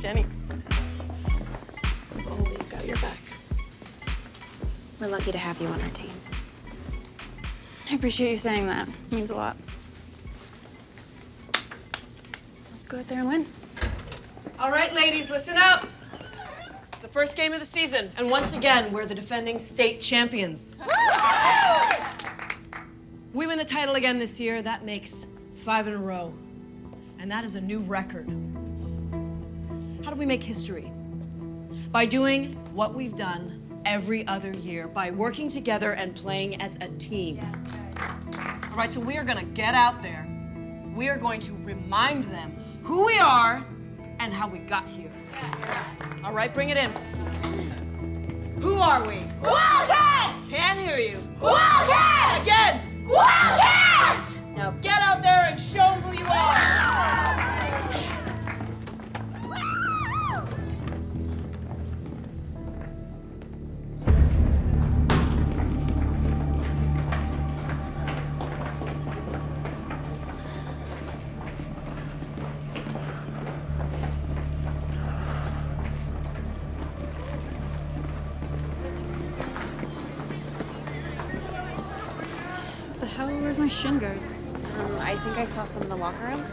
Jenny. Oh, I've always got your back. We're lucky to have you on our team. I appreciate you saying that. It means a lot. Let's go out there and win. All right, ladies, listen up. It's the first game of the season, and once again, we're the defending state champions. we win the title again this year, that makes five in a row. And that is a new record. How do we make history? By doing what we've done every other year, by working together and playing as a team. All right, so we are gonna get out there. We are going to remind them who we are and how we got here. All right, bring it in. Who are we? Wildcats! Can't hear you. Wildcats! Again. Wildcats! Now get out there and show them who you are. Shin guards? Um, I think I saw some in the locker room.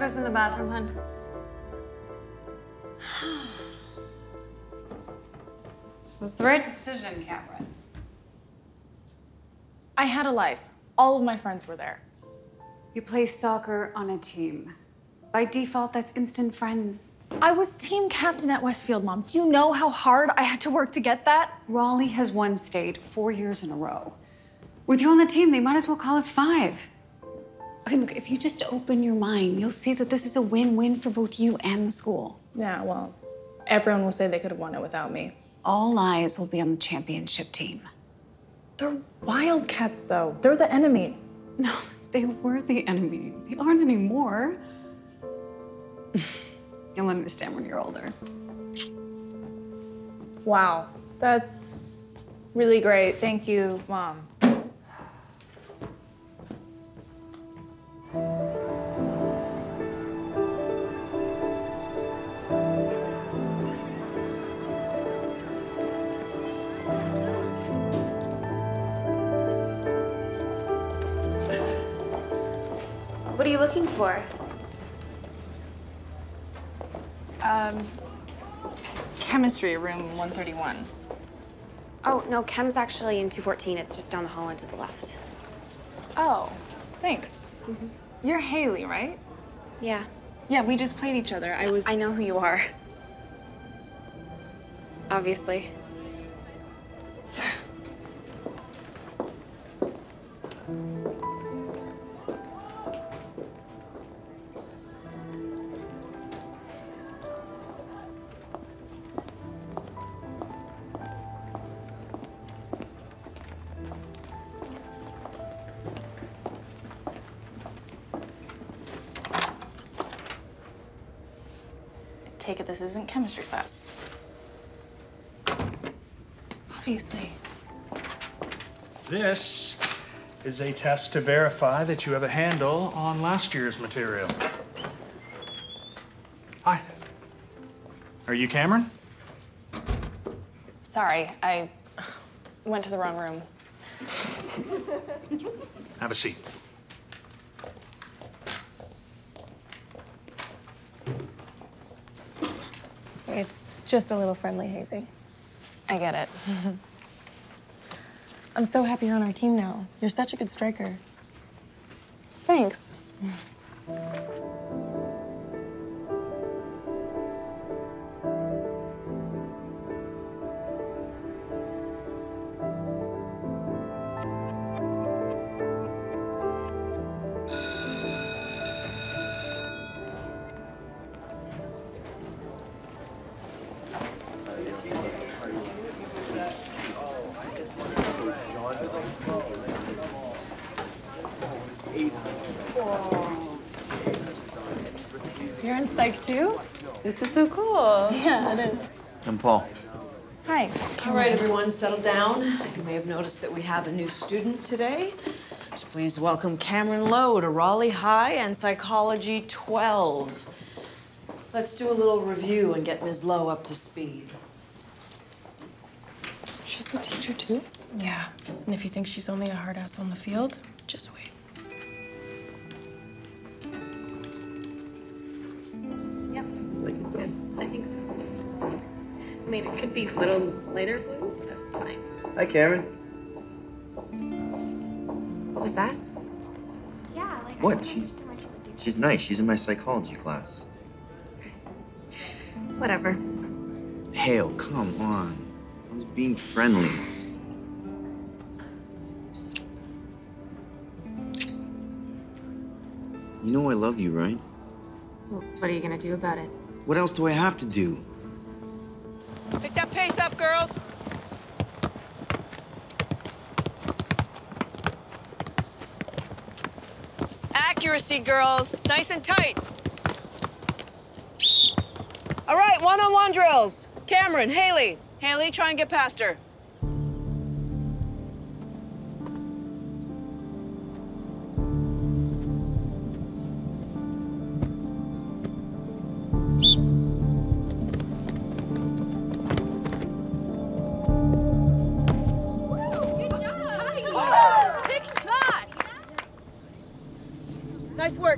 Goes in the bathroom, hun. This was the right decision, Cameron. I had a life. All of my friends were there. You play soccer on a team. By default, that's instant friends. I was team captain at Westfield, Mom. Do you know how hard I had to work to get that? Raleigh has won state four years in a row. With you on the team, they might as well call it five. Look, if you just open your mind, you'll see that this is a win-win for both you and the school. Yeah, well, everyone will say they could have won it without me. All eyes will be on the championship team. They're Wildcats, though. They're the enemy. No, they were the enemy. They aren't anymore. You'll understand when you're older. Wow, that's really great. Thank you, Mom. Looking for? Um, chemistry, room 131. Oh, no, Chem's actually in 214. It's just down the hall and to the left. Oh, thanks. You're Haley, right? Yeah. Yeah, we just played each other. I was. I know who you are. Obviously. Take it this isn't chemistry class. Obviously. This is a test to verify that you have a handle on last year's material. Hi. Are you Cameron? Sorry, I went to the wrong room. Have a seat. It's just a little friendly hazing. I get it. I'm so happy you're on our team now. You're such a good striker. Thanks. Settle down. You may have noticed that we have a new student today. So please welcome Cameron Lowe to Raleigh High and Psychology 12. Let's do a little review and get Ms. Lowe up to speed. She's a teacher too? Yeah, and if you think she's only a hard ass on the field, just wait. Like it's in. I think so. I mean, it could be a little lighter blue, but that's fine. Hi, Cameron. What was that? Yeah, like what? She's she's nice. She's in my psychology class. Whatever. Hale, come on. I was being friendly. You know I love you, right? Well, what are you gonna do about it? What else do I have to do? Pick that pace up, girls. Accuracy, girls. Nice and tight. All right, one-on-one drills. Cameron, Haley. Haley, try and get past her.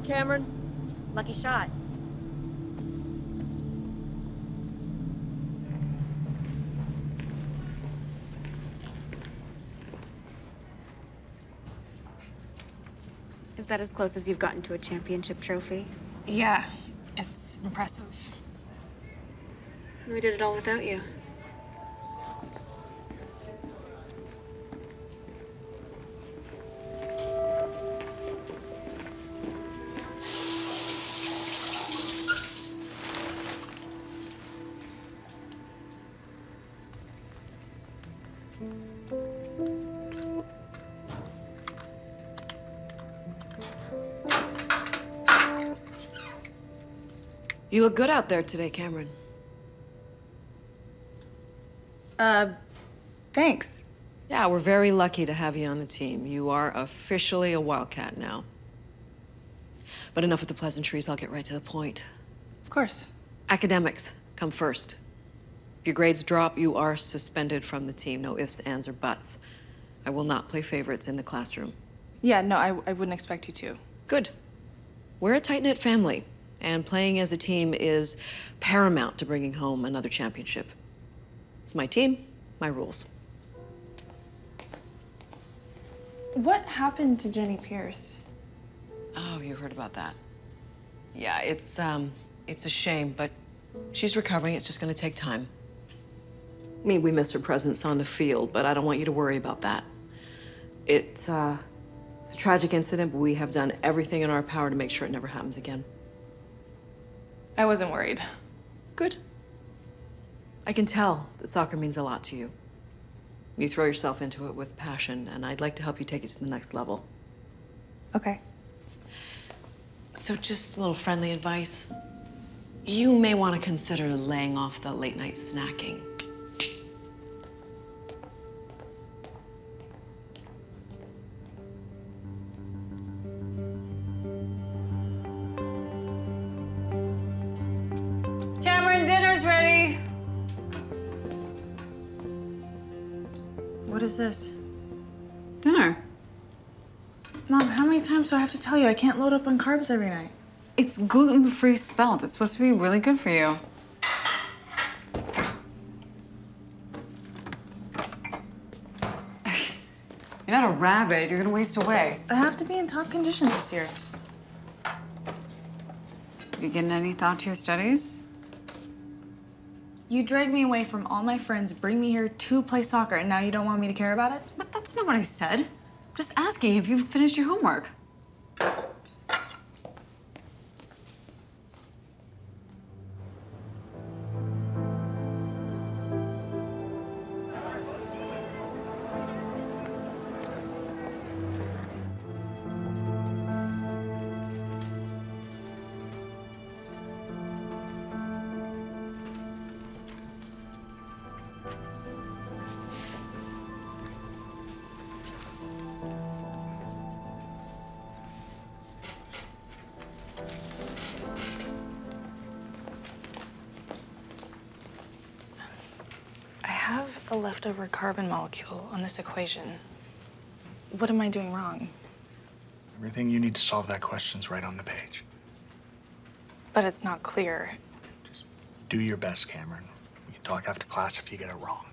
Nice Cameron. Lucky shot. Is that as close as you've gotten to a championship trophy? Yeah, it's impressive. We did it all without you. You look good out there today, Cameron. Uh, thanks. Yeah, we're very lucky to have you on the team. You are officially a Wildcat now. But enough with the pleasantries, I'll get right to the point. Of course. Academics come first. If your grades drop, you are suspended from the team. No ifs, ands, or buts. I will not play favorites in the classroom. Yeah, no, I, I wouldn't expect you to. Good. We're a tight knit family, and playing as a team is paramount to bringing home another championship. It's my team, my rules. What happened to Jenny Pierce? Oh, you heard about that. Yeah, it's um it's a shame, but she's recovering. It's just gonna take time. I mean, we miss her presence on the field, but I don't want you to worry about that. It uh it's a tragic incident, but we have done everything in our power to make sure it never happens again. I wasn't worried. Good. I can tell that soccer means a lot to you. You throw yourself into it with passion, and I'd like to help you take it to the next level. Okay. So, just a little friendly advice. You may want to consider laying off the late night snacking. This? Dinner. Mom, how many times do I have to tell you I can't load up on carbs every night? It's gluten-free spelt. It's supposed to be really good for you. You're not a rabbit. You're gonna waste away. I have to be in top condition this year. Are you getting any thought to your studies? You dragged me away from all my friends, bring me here to play soccer, and now you don't want me to care about it? But that's not what I said. I'm just asking if you've finished your homework. Leftover carbon molecule on this equation. What am I doing wrong? Everything you need to solve that question's right on the page. But it's not clear. Do your best, Cameron. We can talk after class if you get it wrong.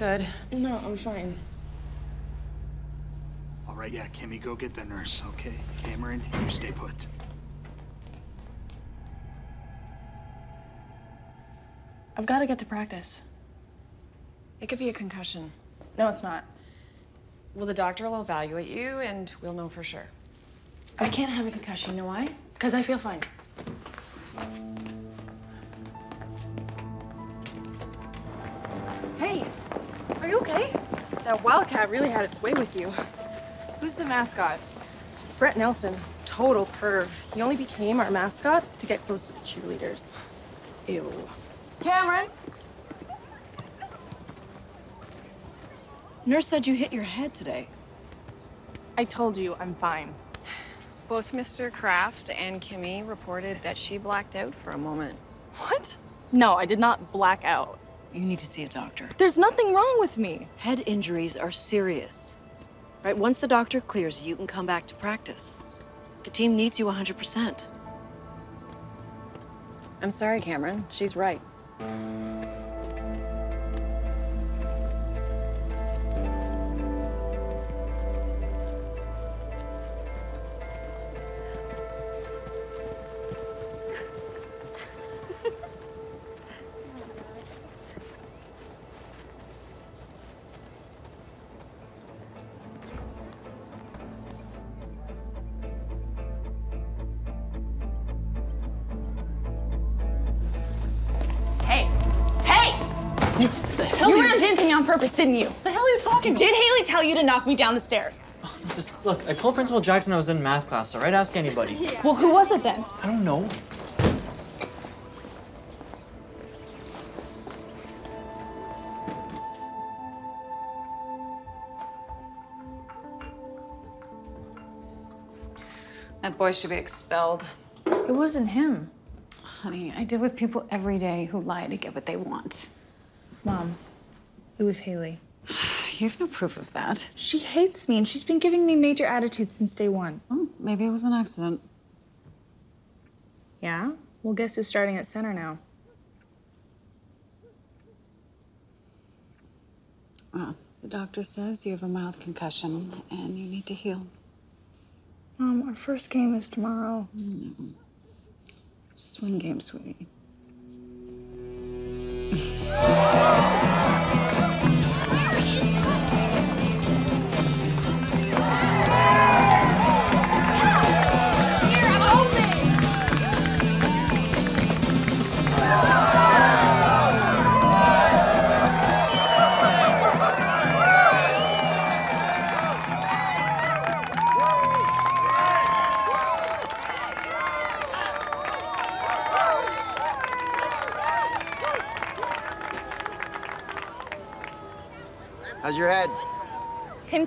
Good. No, I'm fine. All right, yeah, Kimmy, go get the nurse, okay? Cameron, you stay put. I've got to get to practice. It could be a concussion. No, it's not. Well, the doctor will evaluate you and we'll know for sure. I can't have a concussion. You know why? Because I feel fine. Hey, are you okay? That wildcat really had its way with you. Who's the mascot? Brett Nelson, total perv. He only became our mascot to get close to the cheerleaders. Ew. Cameron! Nurse said you hit your head today. I told you I'm fine. Both Mr. Kraft and Kimmy reported that she blacked out for a moment. What? No, I did not black out. You need to see a doctor. There's nothing wrong with me. Head injuries are serious. Right? Once the doctor clears you, you can come back to practice. The team needs you 100%. I'm sorry, Cameron. She's right. On purpose, didn't you? The hell are you talking Did Haley tell you to knock me down the stairs? Just, look, I told Principal Jackson I was in math class, all right? Ask anybody. Well, who was it then? I don't know. That boy should be expelled. It wasn't him. Honey, I deal with people every day who lie to get what they want. Mom, it was Haley. You have no proof of that. She hates me and she's been giving me major attitude since day one. Oh, maybe it was an accident. Yeah? Well, guess who's starting at center now? Well, the doctor says you have a mild concussion and you need to heal. Mom, our first game is tomorrow. Mm. Just one game, sweetie.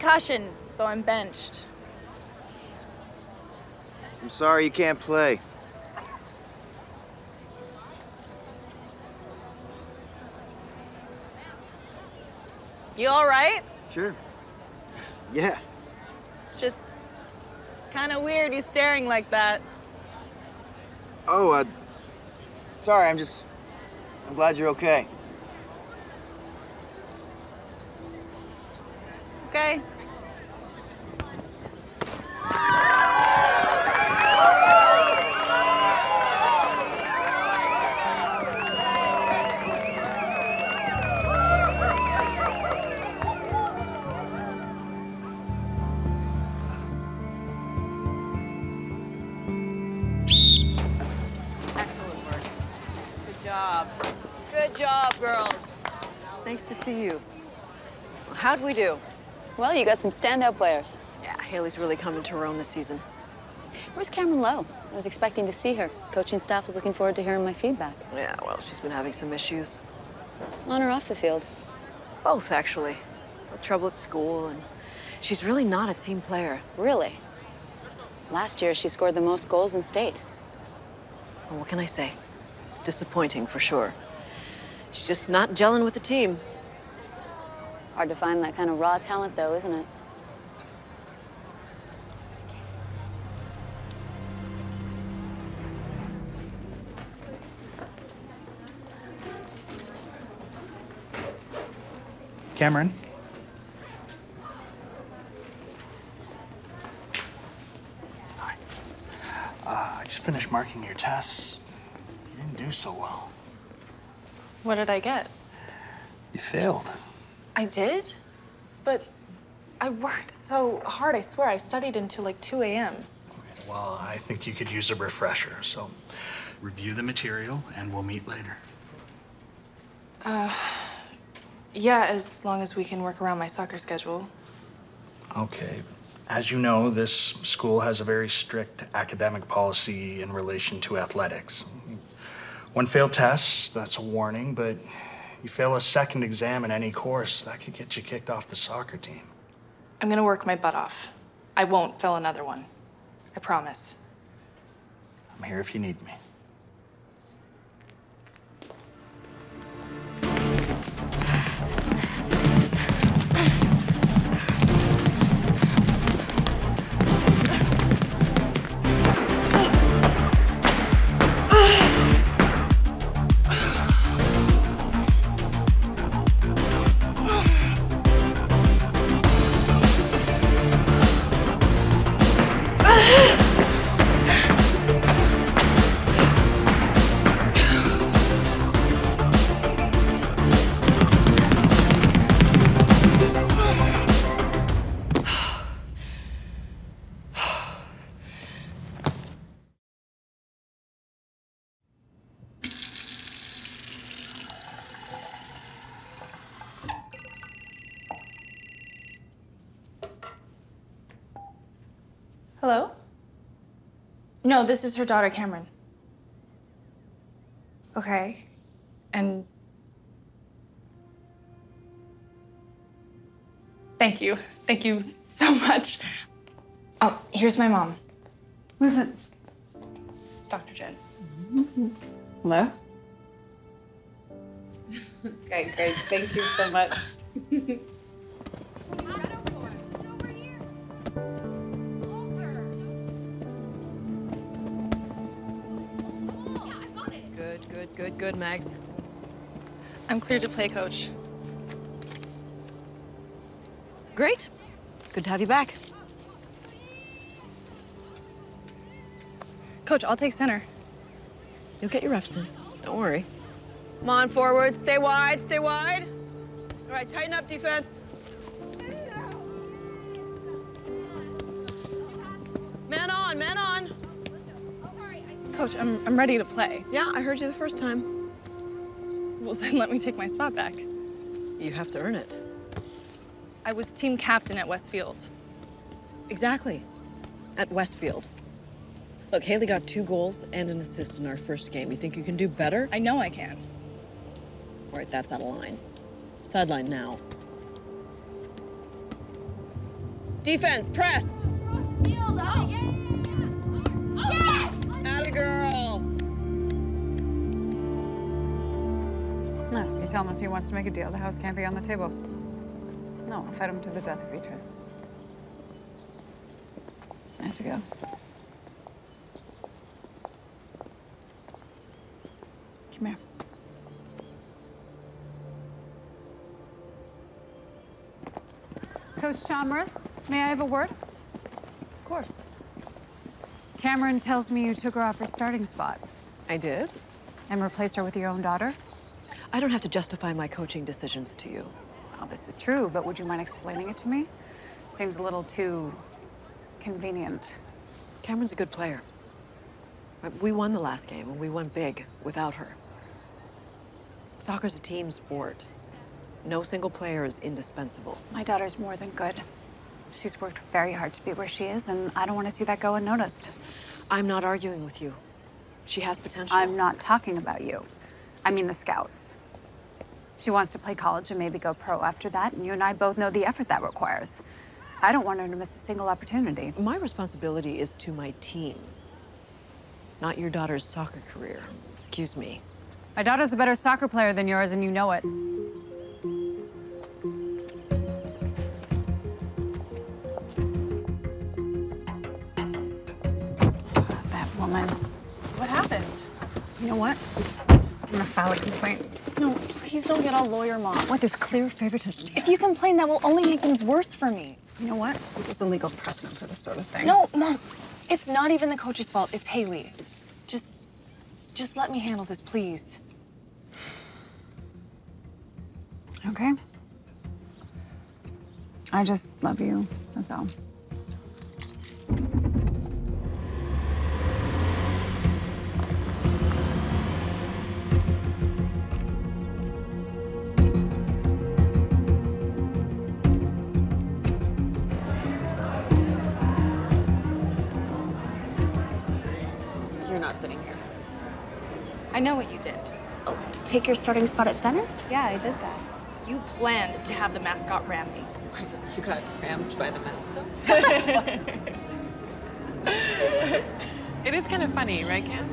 Concussion, so I'm benched. I'm sorry you can't play. You all right? Sure. Yeah. It's just kind of weird you staring like that. Oh, uh, sorry, I'm just, I'm glad you're okay. Okay. How'd we do? Well, you got some standout players. Yeah, Haley's really coming to her own this season. Where's Cameron Lowe? I was expecting to see her. Coaching staff was looking forward to hearing my feedback. Yeah, well, she's been having some issues. On or off the field? Both, actually. Trouble at school, and she's really not a team player. Really? Last year, she scored the most goals in state. Well, what can I say? It's disappointing, for sure. She's just not gelling with the team. Hard to find that kind of raw talent, though, isn't it? Cameron? Hi. Uh, I just finished marking your tests. You didn't do so well. What did I get? You failed. I did? But I worked so hard, I swear. I studied until like 2 a.m. Well, I think you could use a refresher, so review the material and we'll meet later. Uh, yeah, as long as we can work around my soccer schedule. Okay. As you know, this school has a very strict academic policy in relation to athletics. One failed test, that's a warning, but you fail a second exam in any course, that could get you kicked off the soccer team. I'm gonna work my butt off. I won't fail another one. I promise. I'm here if you need me. No, this is her daughter, Cameron. Okay. And. Thank you. Thank you so much. Oh, here's my mom. Who's it? It's Dr. Jen. Hello? Okay, great. Thank you so much. Good, good, good, good, Mags. I'm clear to play, coach. Great. Good to have you back. Coach, I'll take center. You'll get your reps in. Don't worry. Come on, forward. Stay wide, stay wide. All right, tighten up defense. Coach, I'm, I'm ready to play. Yeah, I heard you the first time. Well, then let me take my spot back. You have to earn it. I was team captain at Westfield. Exactly. At Westfield. Look, Haley got two goals and an assist in our first game. You think you can do better? I know I can. All right, that's out of line. Sideline now. Defense, press! Atta tell him if he wants to make a deal, the house can't be on the table. No, I'll fight him to the death if he tries. I have to go. Come here. Coach Chalmers, may I have a word? Of course. Cameron tells me you took her off her starting spot I did. and replaced her with your own daughter. I don't have to justify my coaching decisions to you. Well, this is true, but would you mind explaining it to me? Seems a little too convenient. Cameron's a good player. But We won the last game, and we won big without her. Soccer's a team sport. No single player is indispensable. My daughter's more than good. She's worked very hard to be where she is, and I don't want to see that go unnoticed. I'm not arguing with you. She has potential. I'm not talking about you. I mean the scouts. She wants to play college and maybe go pro after that, and you and I both know the effort that requires. I don't want her to miss a single opportunity. My responsibility is to my team, not your daughter's soccer career. Excuse me. My daughter's a better soccer player than yours, and you know it. That woman. What happened? You know what? I'm gonna file a complaint. No, please don't get all lawyer mom. What? There's clear favoritism. If you complain, that will only make things worse for me. You know what? There's a legal precedent for this sort of thing. No, mom. It's not even the coach's fault. It's Haley. Just, just let me handle this, please. Okay. I just love you. That's all. Take your starting spot at center? Yeah, I did that. You planned to have the mascot ram me. You got rammed by the mascot? it is kind of funny, right, Cam?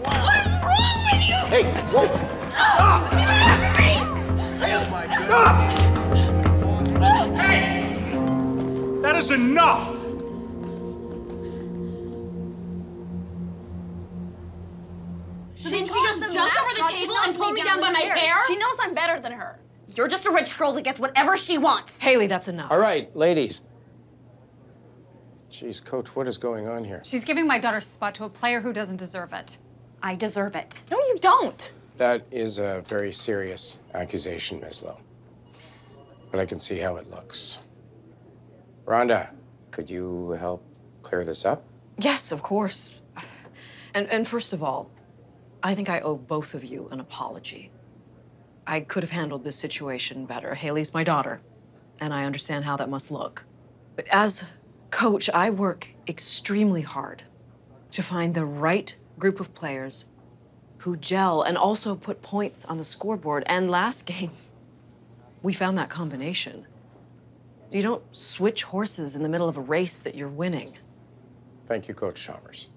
What is wrong with you? Hey, whoa! Stop! Get away from me! Stop! Hey! That is enough! She knows I'm better than her. You're just a rich girl that gets whatever she wants. Haley, that's enough. All right, ladies. Jeez, Coach, what is going on here? She's giving my daughter's spot to a player who doesn't deserve it. I deserve it. No, you don't. That is a very serious accusation, Ms. Lowe. But I can see how it looks. Rhonda, could you help clear this up? Yes, of course. And, and first of all, I think I owe both of you an apology. I could have handled this situation better. Haley's my daughter. and I understand how that must look. But as coach, I work extremely hard to find the right group of players who gel and also put points on the scoreboard. And last game, we found that combination. You don't switch horses in the middle of a race that you're winning. Thank you, Coach Chalmers.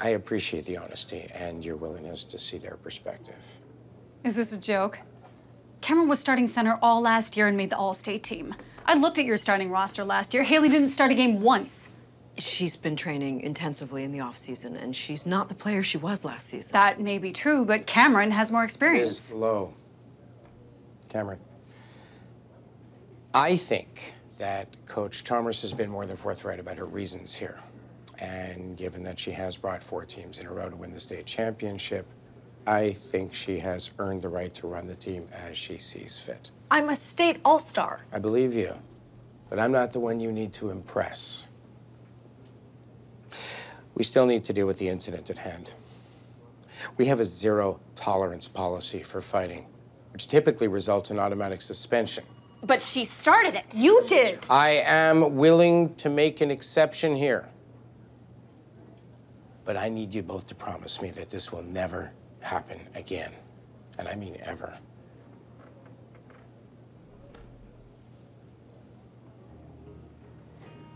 I appreciate the honesty and your willingness to see their perspective. Is this a joke? Cameron was starting center all last year and made the All-State team. I looked at your starting roster last year. Haley didn't start a game once. She's been training intensively in the offseason, and she's not the player she was last season. That may be true, but Cameron has more experience. Ms. Lowe. Cameron. I think that Coach Thomas has been more than forthright about her reasons here. And given that she has brought four teams in a row to win the state championship, I think she has earned the right to run the team as she sees fit. I'm a state all star. I believe you, but I'm not the one you need to impress. We still need to deal with the incident at hand. We have a zero tolerance policy for fighting, which typically results in automatic suspension. But she started it. You did. I am willing to make an exception here. But I need you both to promise me that this will never happen again. And I mean ever.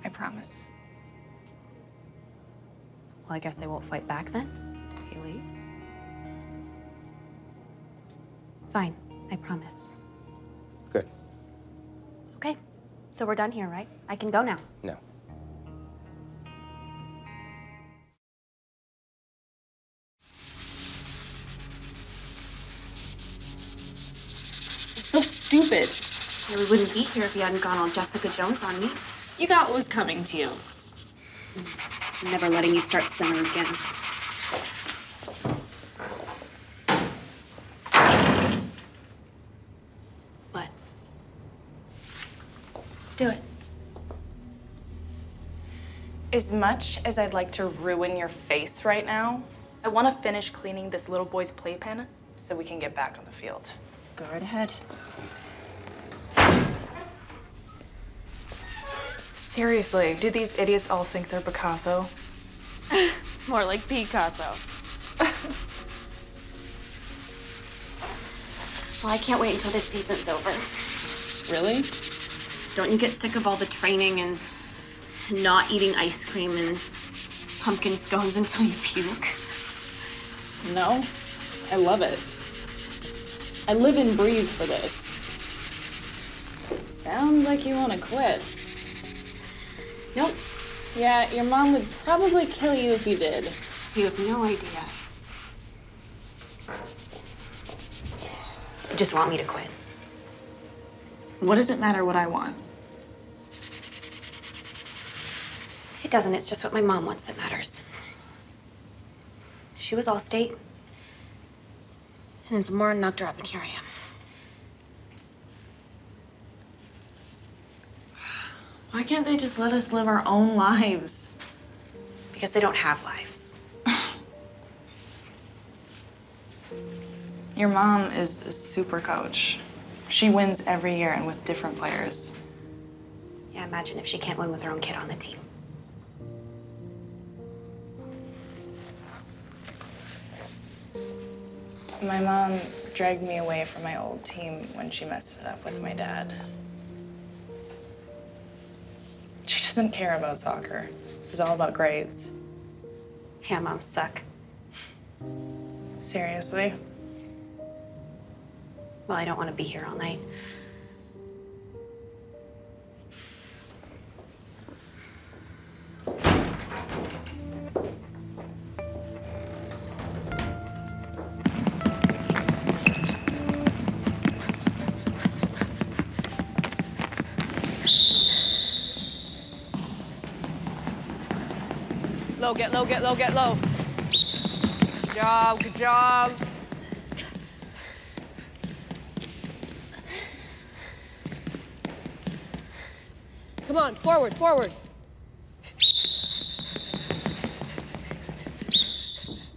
I promise. Well, I guess I won't fight back then, Haley. Fine, I promise. Good. Okay, so we're done here, right? I can go now. No. Stupid. Yeah, we wouldn't be here if you hadn't gone all Jessica Jones on me. You got what was coming to you. I'm never letting you start center again. What? Do it. As much as I'd like to ruin your face right now, I want to finish cleaning this little boy's playpen so we can get back on the field. Go right ahead. Seriously, do these idiots all think they're Picasso? More like Picasso. Well, I can't wait until this season's over. Really? Don't you get sick of all the training and not eating ice cream and pumpkin scones until you puke? No. I love it. I live and breathe for this. Sounds like you want to quit. Nope. Yeah, your mom would probably kill you if you did. You have no idea. You just want me to quit. What does it matter what I want? It doesn't. It's just what my mom wants that matters. She was all state. And then Zamora knocked her up, and here I am. Why can't they just let us live our own lives? Because they don't have lives. Your mom is a super coach. She wins every year and with different players. Yeah, imagine if she can't win with her own kid on the team. My mom dragged me away from my old team when she messed it up with my dad. Doesn't care about soccer. She's all about grades. Yeah, moms suck. Seriously? Well, I don't want to be here all night. Low, get low, get low, get low. Good job, good job. Come on, forward, forward.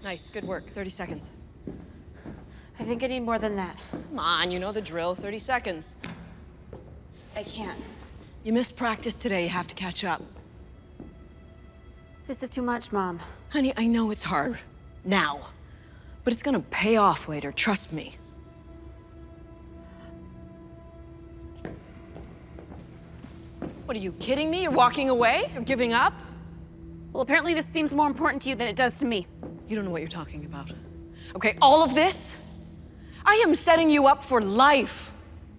Nice, good work. 30 seconds. I think I need more than that. Come on, you know the drill. 30 seconds. I can't. You missed practice today. You have to catch up. This is too much, Mom. Honey, I know it's hard now, but it's gonna pay off later. Trust me. What are you kidding me? You're walking away? You're giving up? Well, apparently this seems more important to you than it does to me. You don't know what you're talking about. Okay, all of this, I am setting you up for life,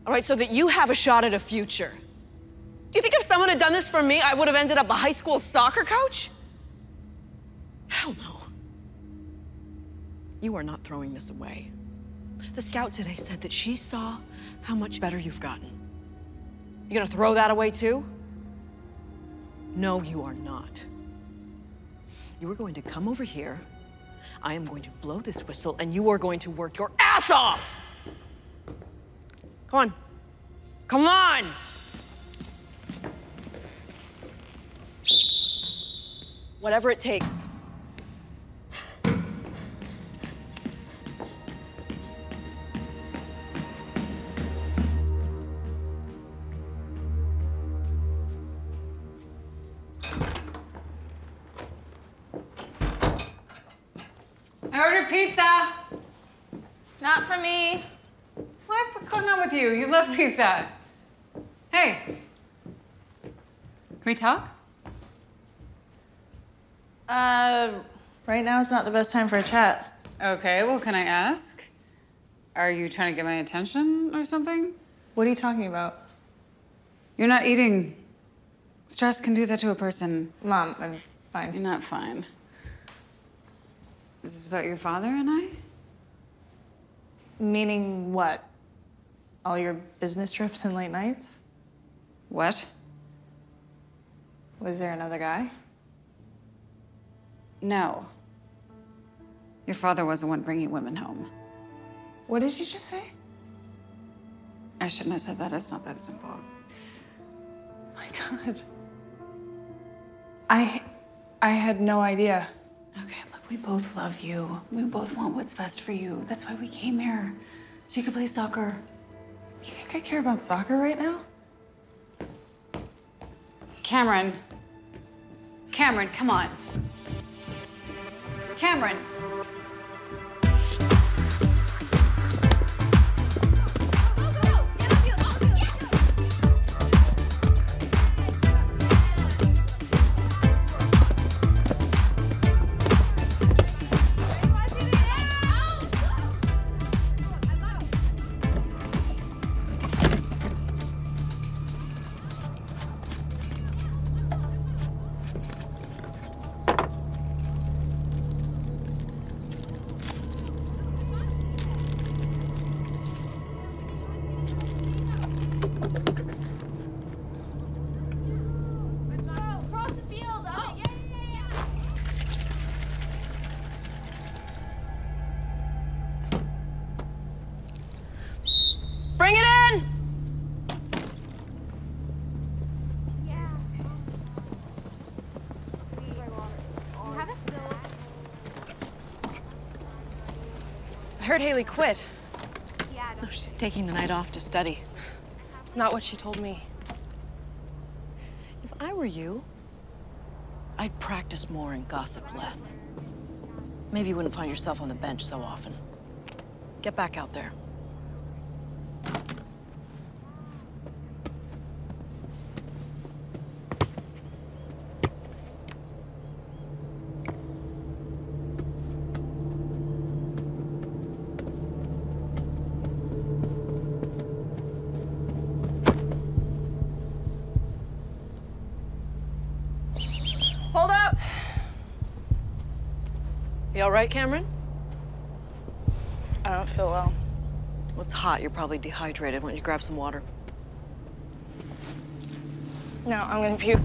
all right, so that you have a shot at a future. Do you think if someone had done this for me, I would have ended up a high school soccer coach? Hell no. You are not throwing this away. The scout today said that she saw how much better you've gotten. You gonna throw that away too? No, you are not. You are going to come over here. I am going to blow this whistle, and you are going to work your ass off! Come on. Come on! Whatever it takes. I ordered pizza. Not for me. What? What's going on with you? You love pizza. Hey. Can we talk? Uh, right now is not the best time for a chat. Okay, well, can I ask? Are you trying to get my attention or something? What are you talking about? You're not eating. Stress can do that to a person. Mom, I'm fine. You're not fine. Is this about your father and I? Meaning what? All your business trips and late nights? What? Was there another guy? No. Your father was the one bringing women home. What did you just say? I shouldn't have said that. It's not that simple. my God. I, I had no idea. Okay, we both love you. We both want what's best for you. That's why we came here. So you could play soccer. You think I care about soccer right now? Cameron. Cameron, come on. Cameron. Heard Haley quit. No, she's taking the night off to study. It's not what she told me. If I were you, I'd practice more and gossip less. Maybe you wouldn't find yourself on the bench so often. Get back out there. Hold up! You all right, Cameron? I don't feel well. Well, it's hot. You're probably dehydrated. Why don't you grab some water? No, I'm gonna puke.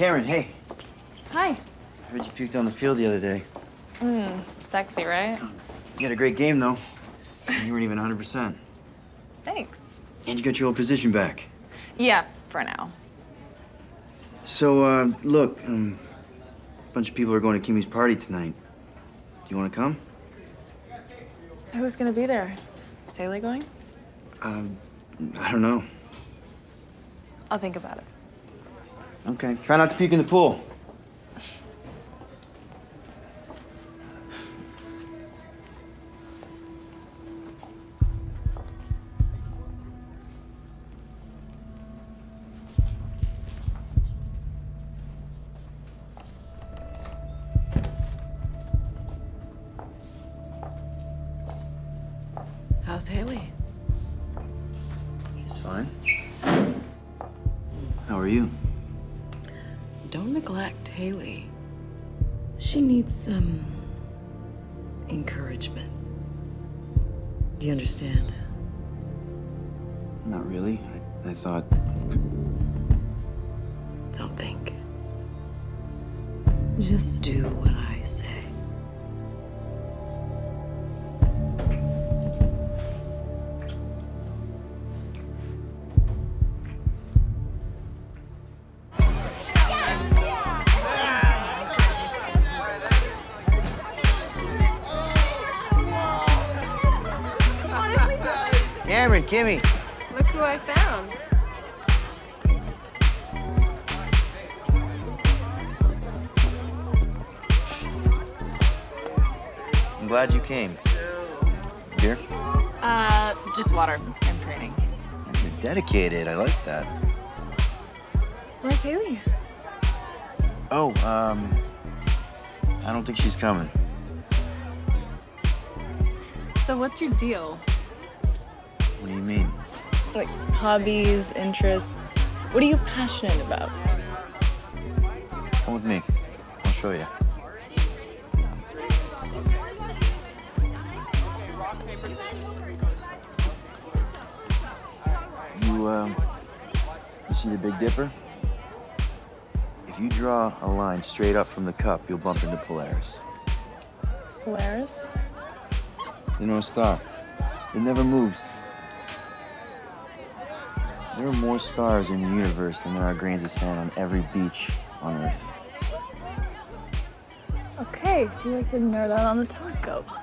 Cameron, hey. Hi. I heard you puked on the field the other day. Mmm, sexy, right? You had a great game, though. You weren't even 100%. Thanks. And you got your old position back. Yeah, for now. So, uh, look, um, a bunch of people are going to Kimmy's party tonight. Do you want to come? Who's gonna be there? Saley going? Um, I don't know. I'll think about it. Okay. Try not to puke in the pool. Kimmy. Look who I found. I'm glad you came. Beer? Uh, just water. I'm training. You're dedicated. I like that. Where's Haley? Oh, um, I don't think she's coming. So what's your deal? What do you mean? Like hobbies, interests? What are you passionate about? Come with me. I'll show you. You, uh, you see the Big Dipper? If you draw a line straight up from the cup, you'll bump into Polaris. Polaris? You know a star. It never moves. There are more stars in the universe than there are grains of sand on every beach on Earth. Okay, so you like to nerd out on the telescope.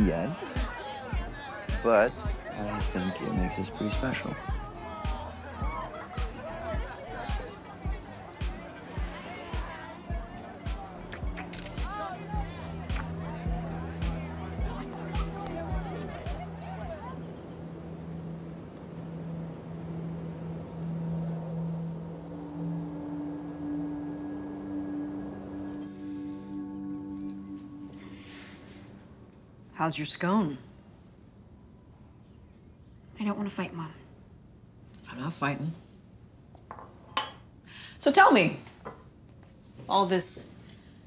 Yes. But I think it makes us pretty special. How's your scone? I don't want to fight, Mom. I'm not fighting. So tell me, all this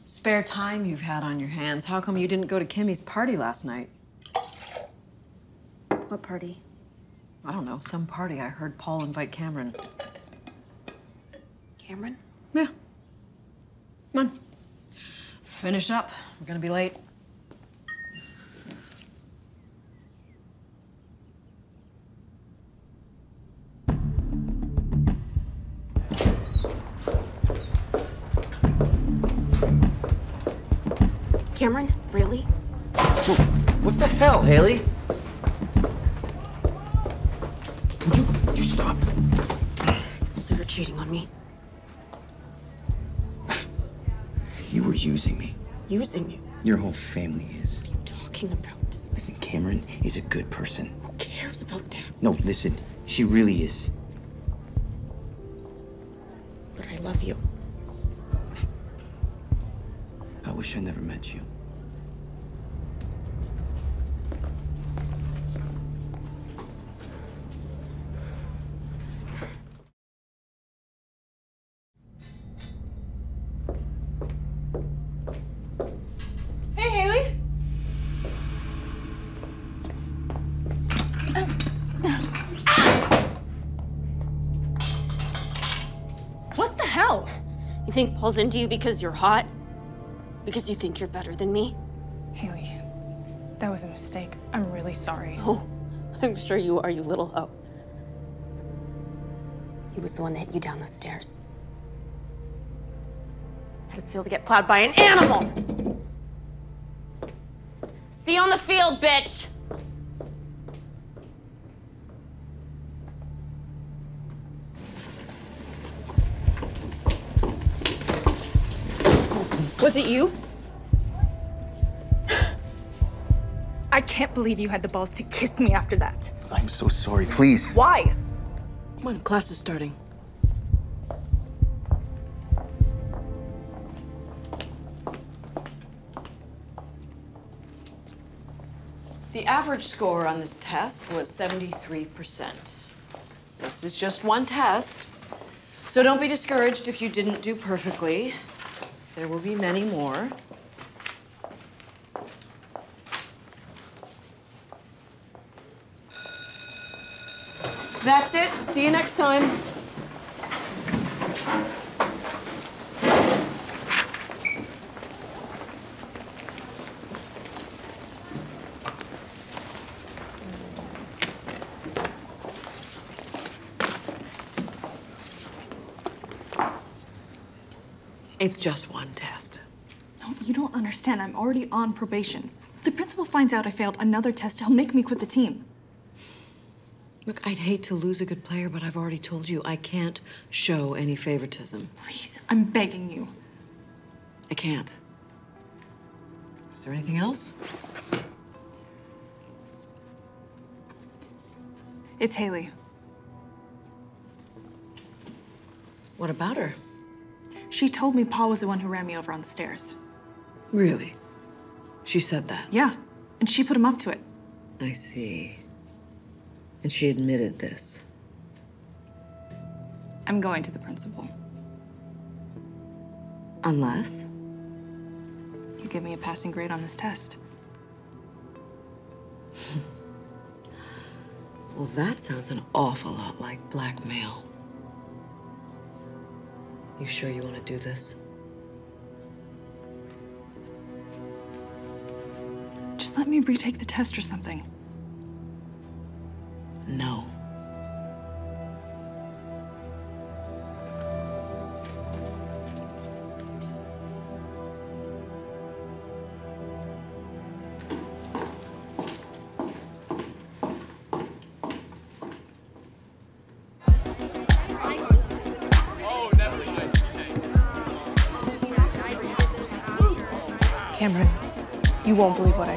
spare time you've had on your hands, how come you didn't go to Kimmy's party last night? What party? I don't know, some party. I heard Paul invite Cameron. Cameron? Yeah. Come on. Finish up. We're gonna be late. Cameron? Really? What the hell, Haley? Would you, would you stop? So you're cheating on me? You were using me. Using you? Your whole family is. What are you talking about? Listen, Cameron is a good person. Who cares about that? No, listen, she really is. But I love you. I wish I never met you. Paul's into you because you're hot? Because you think you're better than me? Haley, that was a mistake. I'm really sorry. Oh, I'm sure you are, you little hoe. He was the one that hit you down those stairs. How does it feel to get plowed by an animal? See you on the field, bitch! Was it you? I can't believe you had the balls to kiss me after that. I'm so sorry. Please. Why? Come on, class is starting. The average score on this test was 73%. This is just one test, so don't be discouraged if you didn't do perfectly. There will be many more. That's it. See you next time. It's just one you don't understand. I'm already on probation. If the principal finds out I failed another test, he'll make me quit the team. Look, I'd hate to lose a good player, but I've already told you I can't show any favoritism. Please, I'm begging you. I can't. Is there anything else? It's Haley. What about her? She told me Paul was the one who ran me over on the stairs. Really? She said that? Yeah, and she put him up to it. I see. And she admitted this. I'm going to the principal. Unless? You give me a passing grade on this test. Well, that sounds an awful lot like blackmail. You sure you want to do this? Just let me retake the test or something. No. Cameron, you won't believe what I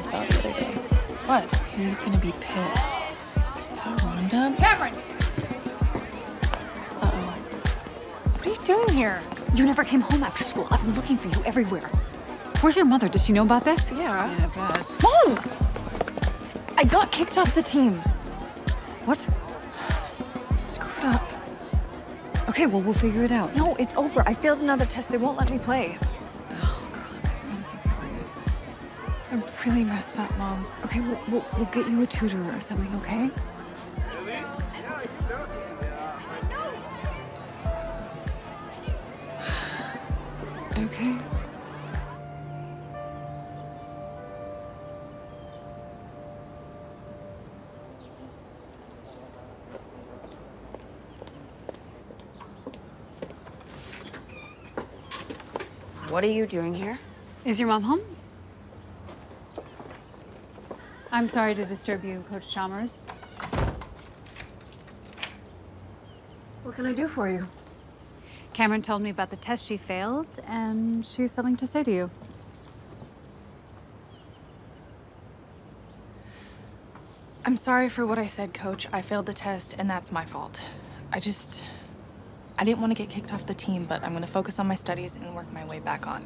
He's gonna be pissed. I saw Rhonda. Cameron! Uh-oh. What are you doing here? You never came home after school. I've been looking for you everywhere. Where's your mother? Does she know about this? Yeah. Yeah, I bet. Mom! I got kicked off the team. What? Screwed up. Okay, well, we'll figure it out. No, it's over. I failed another test. They won't let me play. Really messed up, Mom. Okay, we'll, we'll, we'll get you a tutor or something, okay? Okay. What are you doing here? Is your mom home? I'm sorry to disturb you, Coach Chalmers. What can I do for you? Cameron told me about the test she failed, and she has something to say to you. I'm sorry for what I said, Coach. I failed the test, and that's my fault. I just. I didn't want to get kicked off the team, but I'm going to focus on my studies and work my way back on.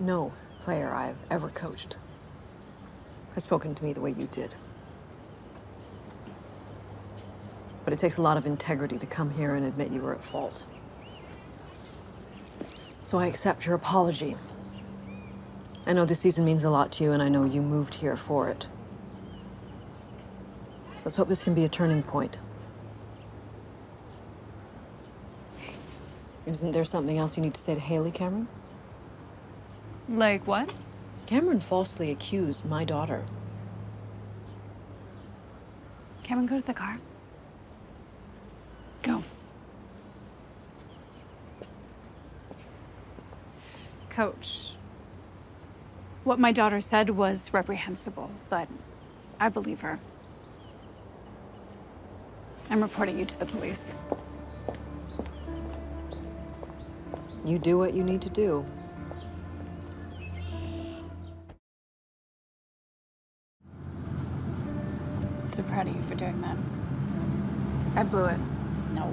No player I've ever coached has spoken to me the way you did. But it takes a lot of integrity to come here and admit you were at fault. So I accept your apology. I know this season means a lot to you, and I know you moved here for it. Let's hope this can be a turning point. Isn't there something else you need to say to Haley, Cameron? Like what? Cameron falsely accused my daughter. Cameron, go to the car. Go. Coach, what my daughter said was reprehensible, but I believe her. I'm reporting you to the police. You do what you need to do. Doing that. I blew it. No.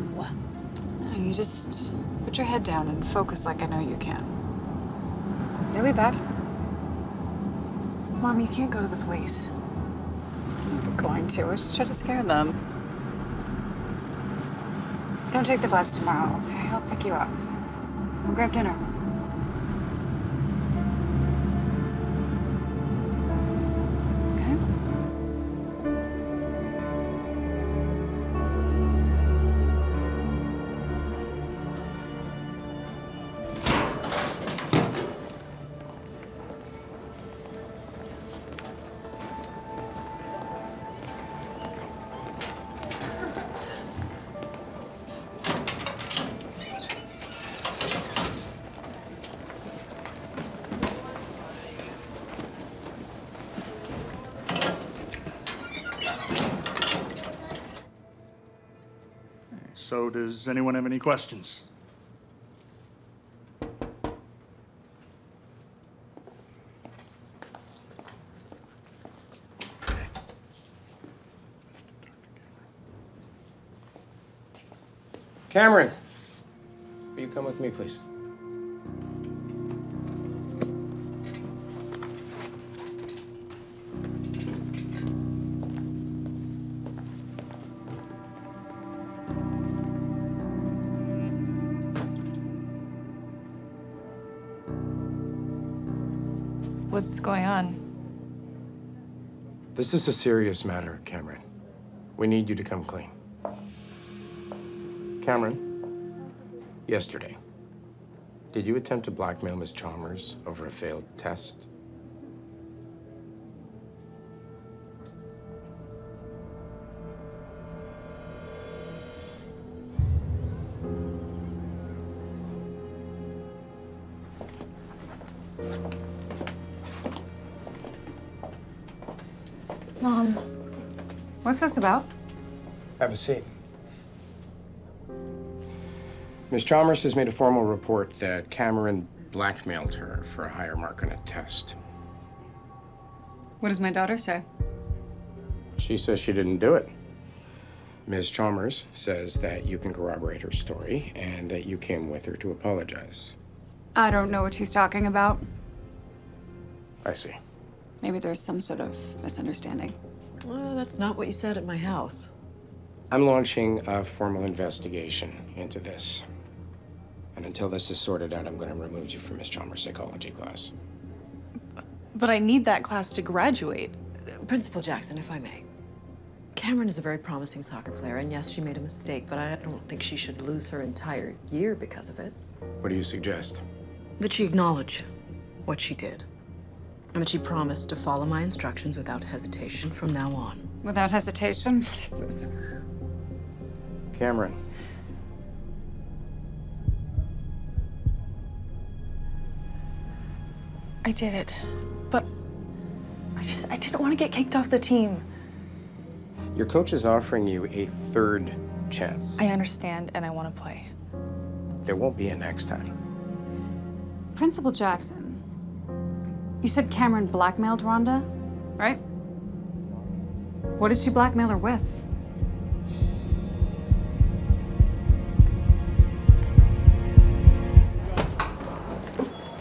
No, you just put your head down and focus like I know you can. You'll be back. Mom, you can't go to the police. I'm going to. I just try to scare them. Don't take the bus tomorrow, okay? I'll pick you up. We'll grab dinner. So does anyone have any questions? Cameron, will you come with me, please? What's going on? This is a serious matter, Cameron. We need you to come clean. Cameron, yesterday, did you attempt to blackmail Miss Chalmers over a failed test? What's this about? Have a seat. Miss Chalmers has made a formal report that Cameron blackmailed her for a higher mark on a test. What does my daughter say? She says she didn't do it. Ms. Chalmers says that you can corroborate her story and that you came with her to apologize. I don't know what she's talking about. I see. Maybe there's some sort of misunderstanding. Well, that's not what you said at my house. I'm launching a formal investigation into this. And until this is sorted out, I'm going to remove you from Miss Chalmers' psychology class. But I need that class to graduate. Principal Jackson, if I may. Cameron is a very promising soccer player, and yes, she made a mistake, but I don't think she should lose her entire year because of it. What do you suggest? That she acknowledge what she did, and that she promised to follow my instructions without hesitation from now on. Without hesitation? What is this? Cameron. I did it, but I just I didn't want to get kicked off the team. Your coach is offering you a third chance. I understand and I want to play. There won't be a next time. Principal Jackson, you said Cameron blackmailed Rhonda, right? What did she blackmail her with?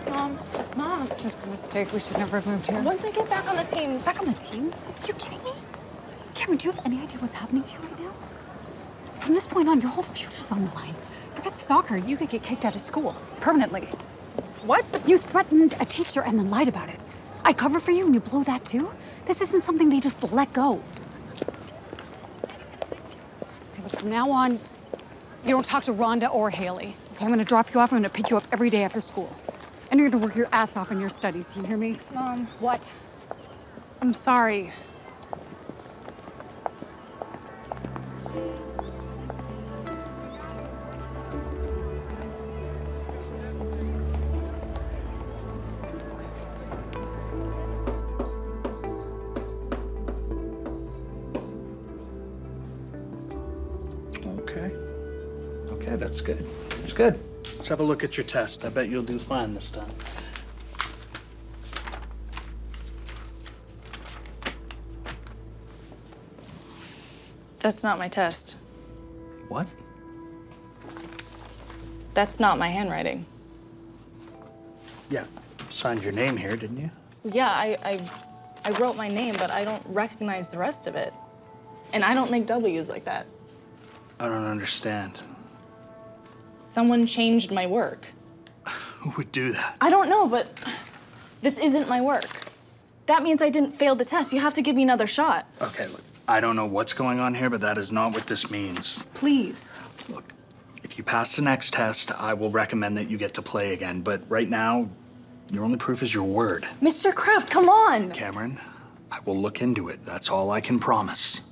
Mom, Mom. This is a mistake. We should never have moved here. Once I get back on the team. Back on the team? Are you kidding me? Cameron, do you have any idea what's happening to you right now? From this point on, your whole future's on the line. Forget soccer. You could get kicked out of school permanently. What? You threatened a teacher and then lied about it. I cover for you and you blow that too? This isn't something they just let go. Okay, but from now on, you don't talk to Rhonda or Haley. Okay, I'm gonna drop you off. I'm gonna pick you up every day after school. And you're gonna work your ass off in your studies. Do you hear me? Mom, What? I'm sorry. That's good. That's good. Let's have a look at your test. I bet you'll do fine this time. That's not my test. What? That's not my handwriting. Yeah, signed your name here, didn't you? Yeah, I, I, I wrote my name, but I don't recognize the rest of it. And I don't make W's like that. I don't understand. Someone changed my work. Who would do that? I don't know, but this isn't my work. That means I didn't fail the test. You have to give me another shot. Okay, look, I don't know what's going on here, but that is not what this means. Please. Look, if you pass the next test, I will recommend that you get to play again. But right now, your only proof is your word. Mr. Kraft, come on. Cameron, I will look into it. That's all I can promise.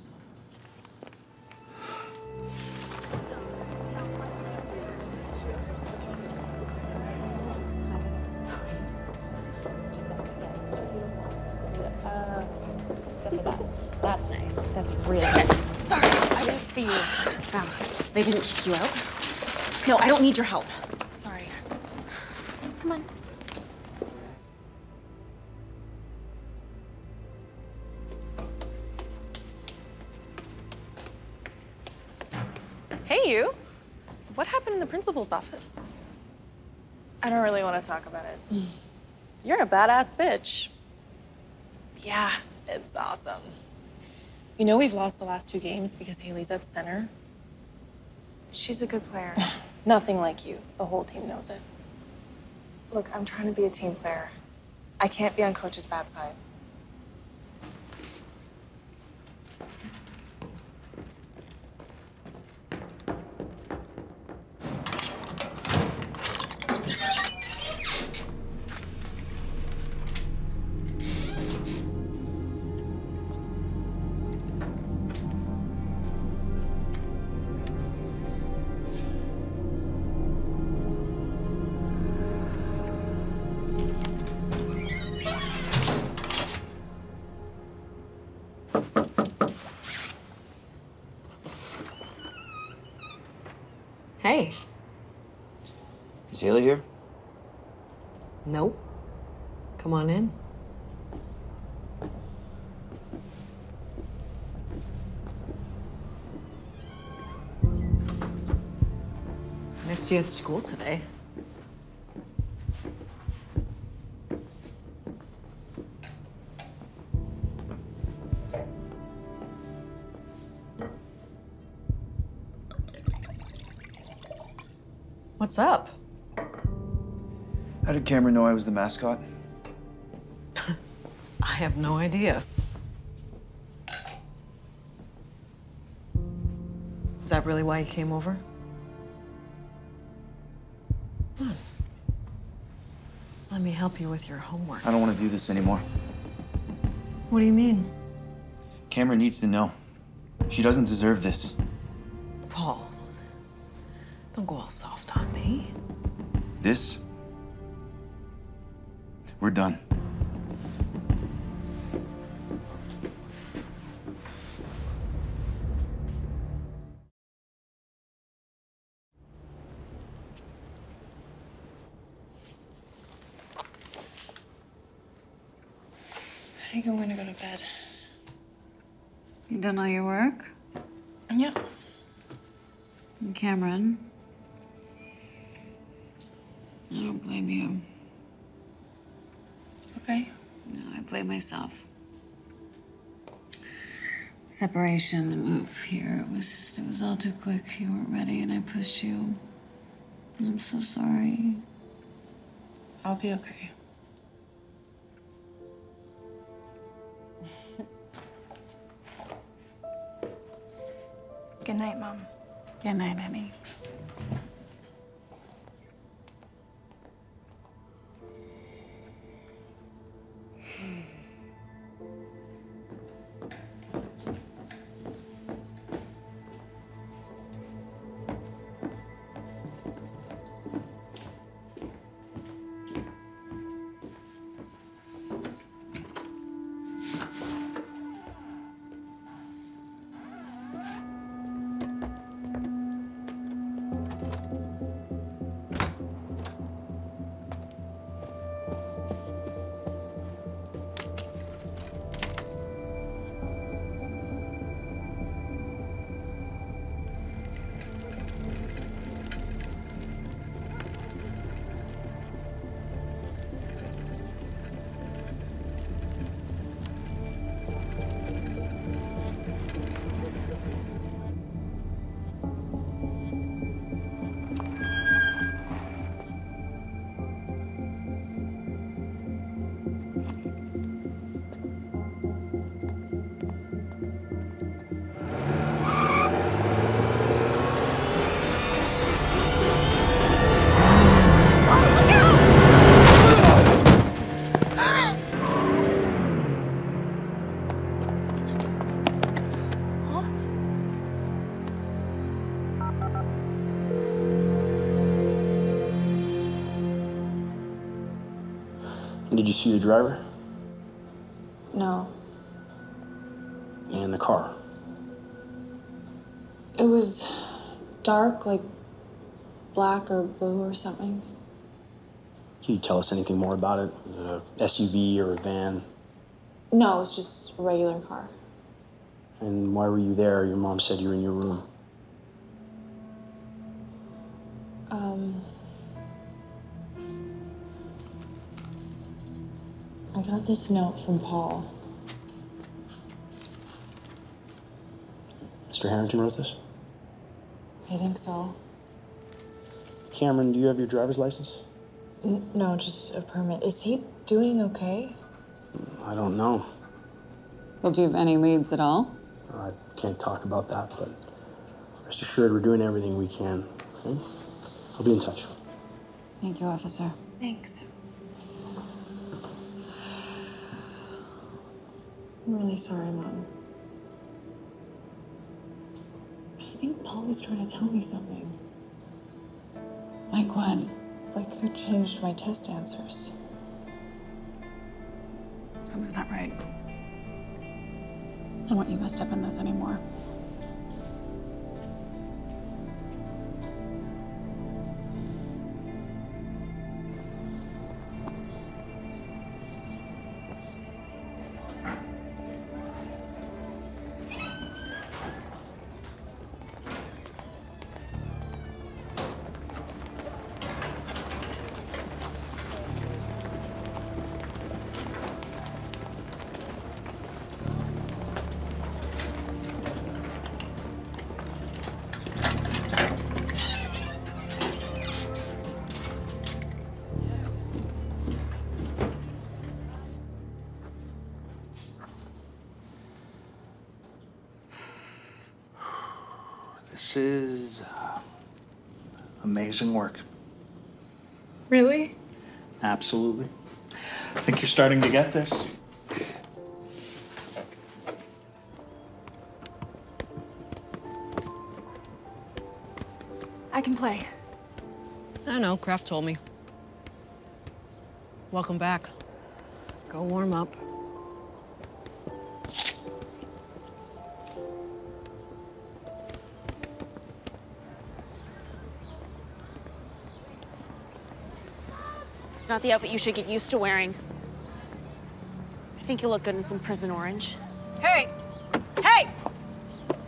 You. Wow. They didn't kick you out? No, I don't need your help. Sorry. Come on. Hey, you. What happened in the principal's office? I don't really want to talk about it. Mm. You're a badass bitch. Yeah, it's awesome. You know we've lost the last two games because Haley's at center? She's a good player. Nothing like you. The whole team knows it. Look, I'm trying to be a team player. I can't be on coach's bad side. Haley here? Nope. Come on in. Missed you at school today. What's up? How did Cameron know I was the mascot? I have no idea. Is that really why you came over? Hmm. Let me help you with your homework. I don't want to do this anymore. What do you mean? Cameron needs to know. She doesn't deserve this. Paul, don't go all soft on me. This? We're done. Separation, the move here, it was just, it was all too quick. You weren't ready and I pushed you. I'm so sorry. I'll be okay. Good night, Mom. Good night, driver No. and the car? It was dark, like black or blue or something. Can you tell us anything more about it? Was it a SUV or a van? No, it was just a regular car. And why were you there? Your mom said you were in your room. Um, got this note from Paul. Mr. Harrington wrote this? I think so. Cameron, do you have your driver's license? N- no, just a permit. Is he doing okay? Mm, I don't know. Well, do you have any leads at all? I can't talk about that, but rest assured we're doing everything we can. Okay? I'll be in touch. Thank you, officer. Thanks. I'm really sorry, Mom. I think Paul was trying to tell me something. Like what? Like who changed my test answers. Something's not right. I don't want you messed up in this anymore. This is uh, amazing work. Really? Absolutely. I think you're starting to get this. I can play. I know, Kraft told me. Welcome back. Go warm up. Not the outfit you should get used to wearing. I think you'll look good in some prison orange. Hey! Hey!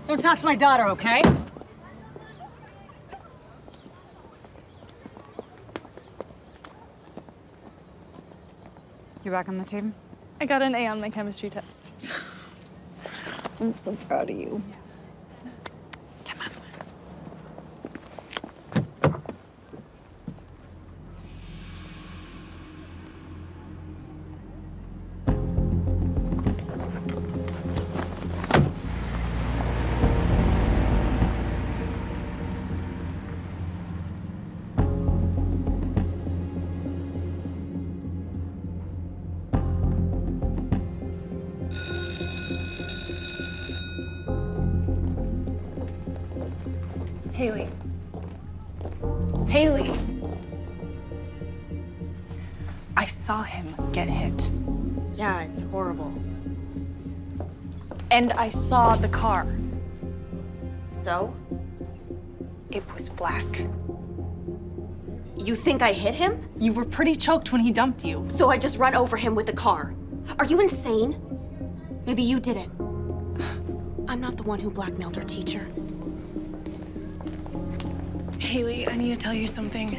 Don't talk to my daughter, okay? You back on the team? I got an A on my chemistry test. I'm so proud of you. Haley. I saw the car. So? It was black. You think I hit him? You were pretty choked when he dumped you. So I just run over him with the car. Are you insane? Maybe you did it. I'm not the one who blackmailed our teacher. Haley, I need to tell you something.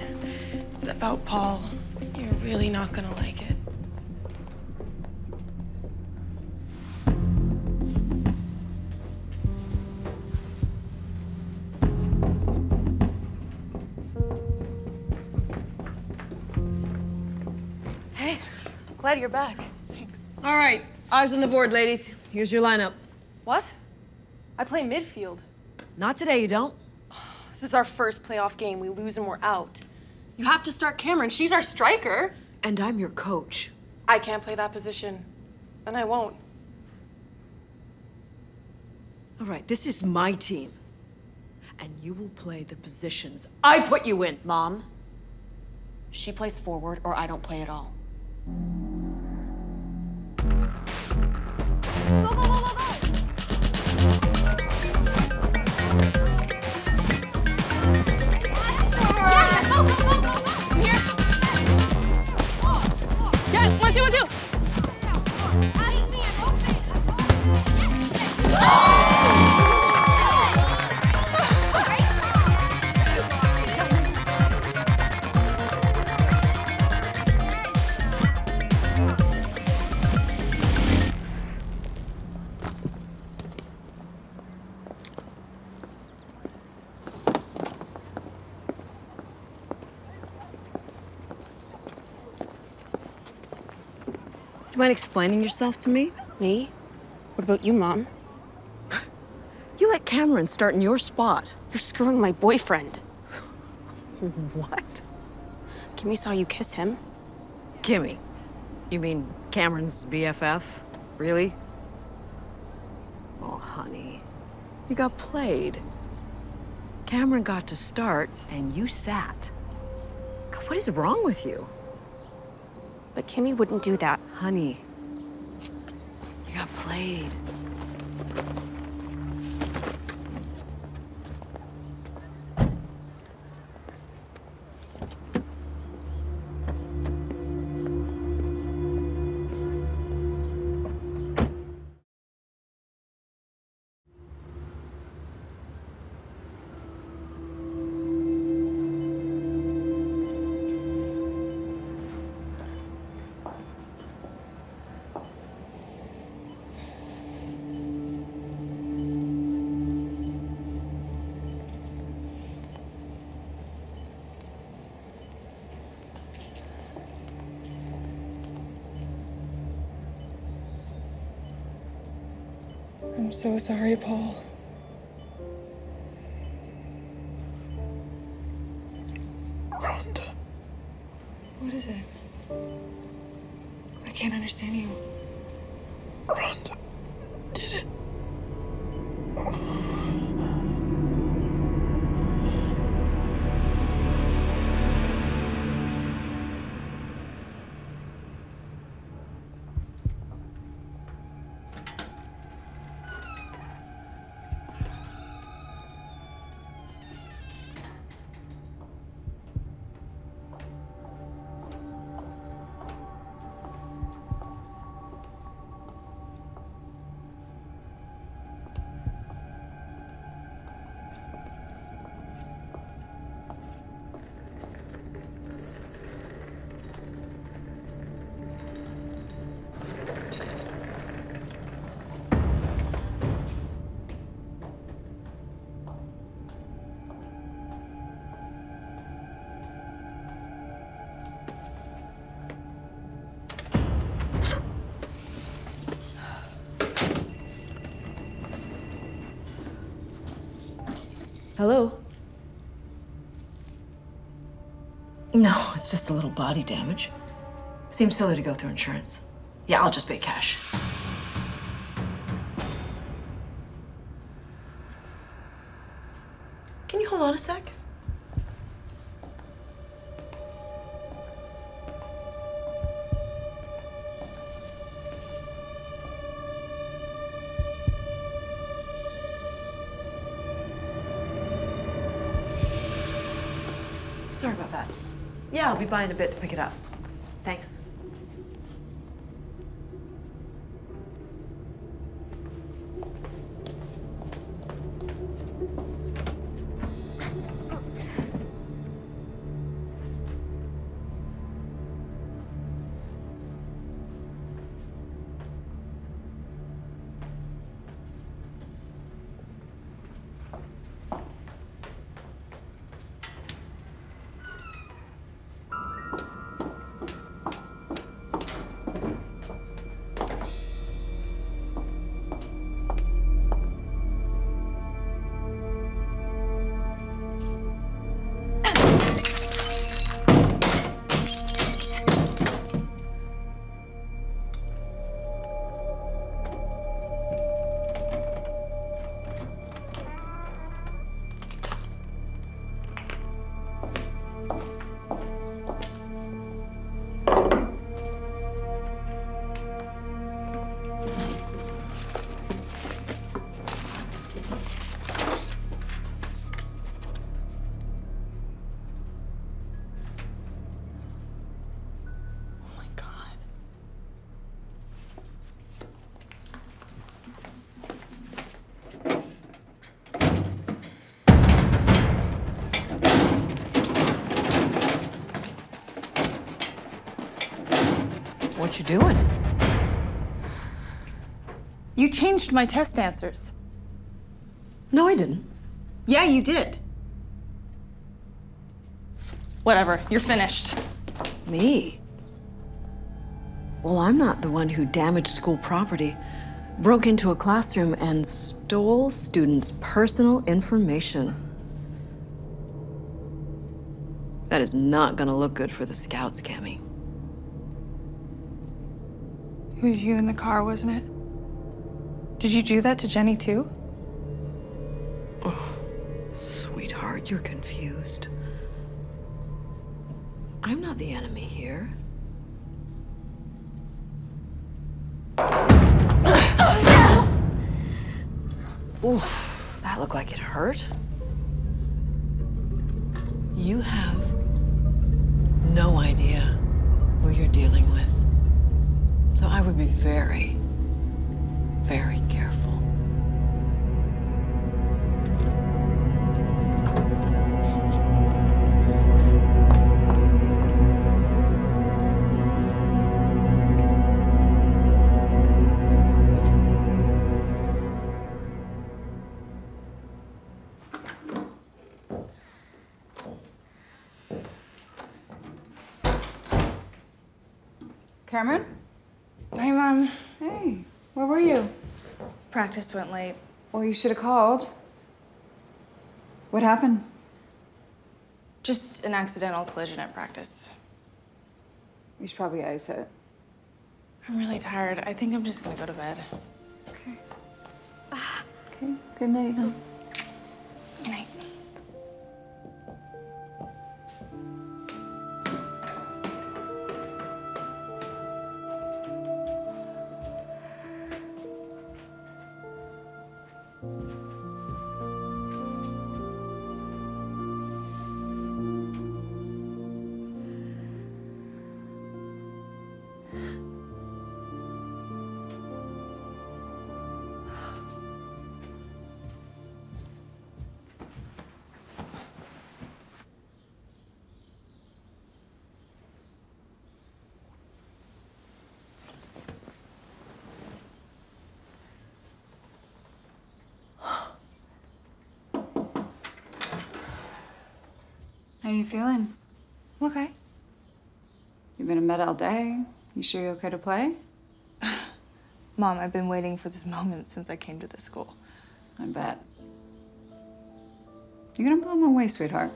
It's about Paul. You're really not gonna like glad you're back. Thanks. All right, eyes on the board, ladies. Here's your lineup. What? I play midfield. Not today, you don't. This is our first playoff game. We lose and we're out. You have to start Cameron. She's our striker. And I'm your coach. I can't play that position. And I won't. All right, this is my team. And you will play the positions I put you in. Mom, she plays forward or I don't play at all. ここ mind explaining yourself to me? Me? What about you, Mom? You let Cameron start in your spot. You're screwing my boyfriend. What? Kimmy saw you kiss him. Kimmy. You mean Cameron's BFF? Really? Oh, honey. You got played. Cameron got to start, and you sat. God, what is wrong with you? But Kimmy wouldn't do that. Honey, you got played. So sorry, Paul. Rhonda. What is it? I can't understand you. Rhonda did it. Hello? No, it's just a little body damage. Seems silly to go through insurance. Yeah, I'll just pay cash. Be by in a bit to pick it up. Doing? You changed my test answers. No, I didn't. Yeah, you did. Whatever, you're finished. Me? Well, I'm not the one who damaged school property, broke into a classroom, and stole students' personal information. That is not gonna look good for the scouts, Cammy. Was you in the car, wasn't it? Did you do that to Jenny too? Oh, sweetheart, you're confused. I'm not the enemy here. Oof, that looked like it hurt. You have no idea who you're dealing with. I would be very, very careful. Practice went late. Well, you should have called. What happened? Just an accidental collision at practice. You should probably ice it. I'm really tired. I think I'm just gonna go to bed. Okay, Okay, good night. Huh? How you feeling? Okay. You've been in bed all day. You sure you're okay to play? Mom, I've been waiting for this moment since I came to this school. I bet. You're gonna blow my way, sweetheart.